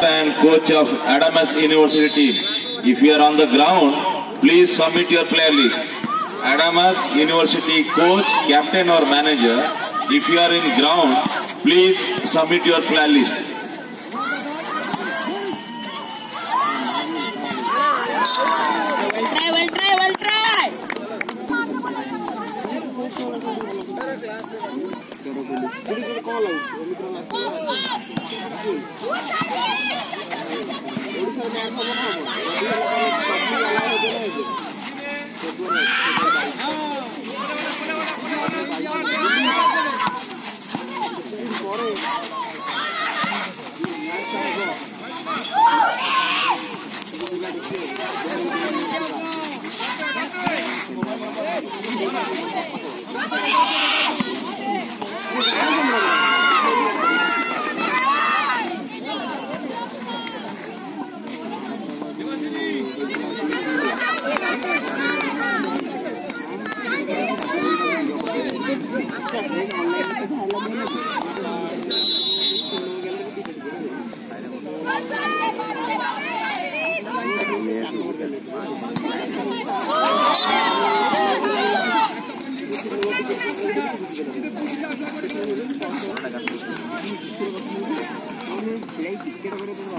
and coach of Adamas University. If you are on the ground, please submit your player list. Adamas University coach, captain or manager, if you are in ground, please submit your player list.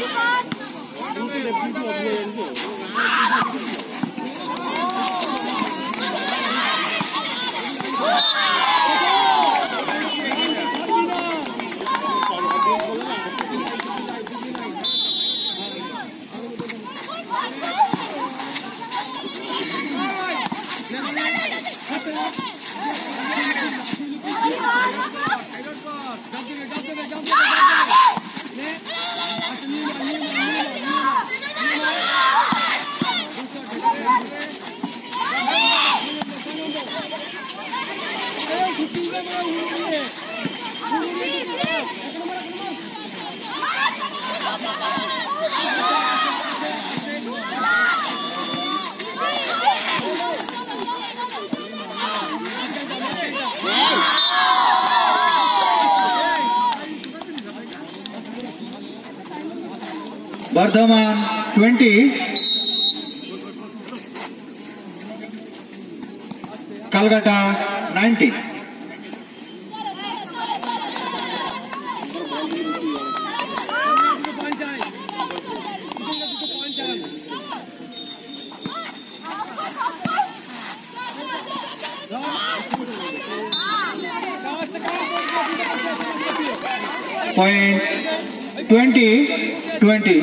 Thank you. Bardhaman 20, Calcutta 90. Point twenty twenty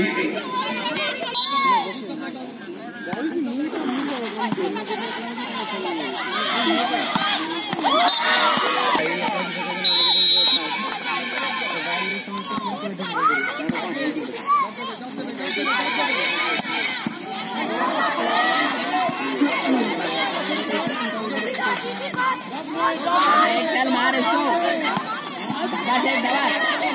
चल मार इसको दवा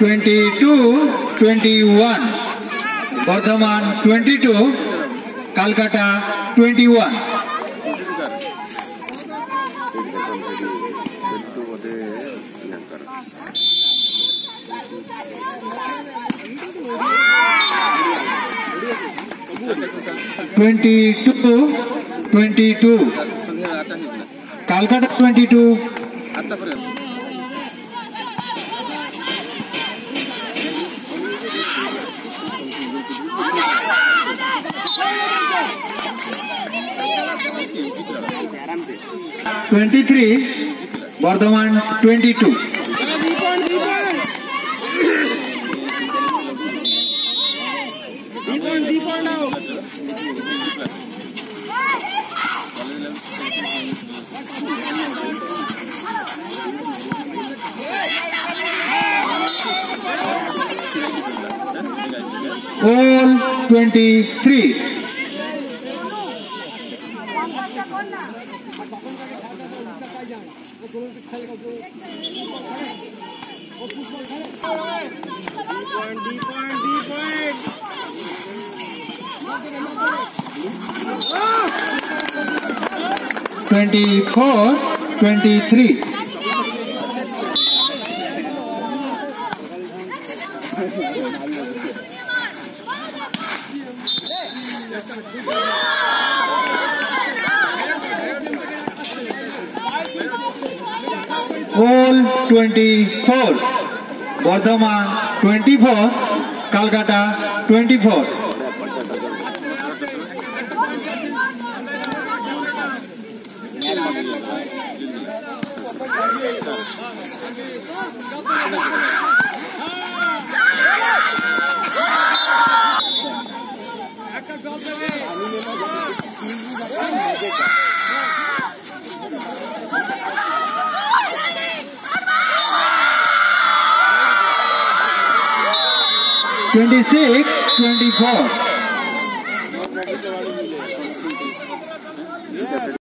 22 21 Bardhaman 22 Calcutta 21 22 22 Calcutta 22 twenty three Bardhaman twenty two. Oh Twenty three. Twenty four. Twenty three. all 24. Bardhaman 24, Calcutta 24. Twenty-six, twenty-four.